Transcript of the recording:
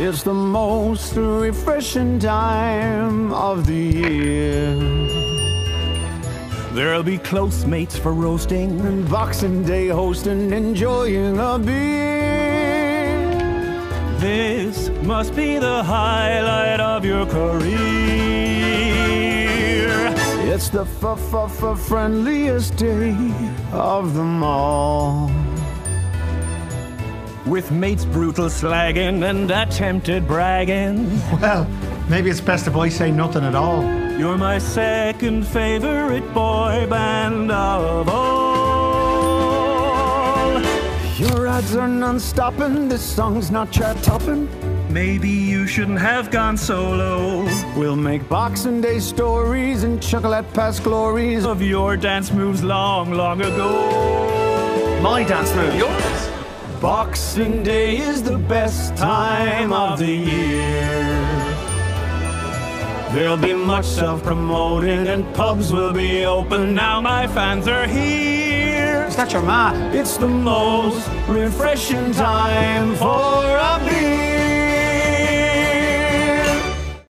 It's the most refreshing time of the year. There'll be close mates for roasting. And Boxing Day hosting, enjoying a beer. This must be the highlight of your career. It's the f f f friendliest day of them all. With mates brutal slagging and attempted bragging. Well, maybe it's best if I say nothing at all. You're my second favorite boy band of all. Your ads are non-stopping, this song's not chart-topping. Maybe you shouldn't have gone solo. We'll make Boxing Day stories and chuckle at past glories. Of your dance moves long, long ago. My dance move. Yours? Boxing Day is the best time of the year. There'll be much self-promoting and pubs will be open. Now my fans are here. Is that your ma? It's the most refreshing time for a beer.